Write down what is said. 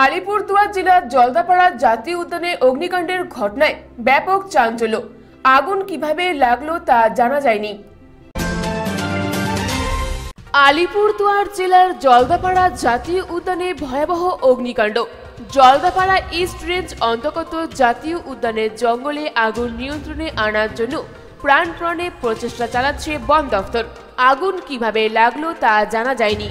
আলিপুরদুয়ার জেলার জলদাপাড়া জাতীয় উদ্যানে অগ্নিকাণ্ডের ঘটনায় ব্যাপক চাঞ্চল্য। আগুন কীভাবে লাগল তা জানা যায়নি। আলিপুরদুয়ার জেলার জলদাপাড়া জাতীয় উদ্যানে ভয়াবহ অগ্নিকাণ্ড। জলদাপাড়া ইস্ট রেঞ্জ অন্তর্গত জাতীয় উদ্যানের জঙ্গলে আগুন নিয়ন্ত্রণে আনার জন্য প্রাণপ্রণে প্রচেষ্টা চালাচ্ছে বন দফতর। আগুন কীভাবে লাগল তা জানা যায়নি।